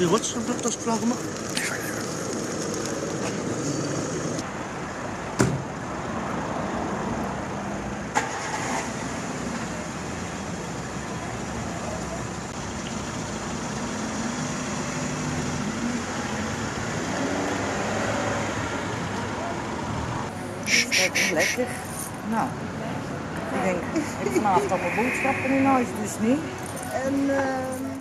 I wat je lekker. Nou, ik denk, ik vanavond allemaal boodschappen in huis, dus niet. En ehm,